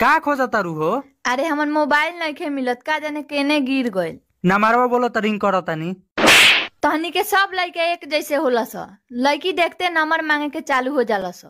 का खोजा तारू हो? अरे हमर मोबाइल नहीं मिलत का जाने केने गिर गए नमरवा बोलो त रिंग करो तनी। तहनी के सब लड़के एक जैसे होला सा। लड़की देखते नंबर मांगे के चालू हो जाला सा।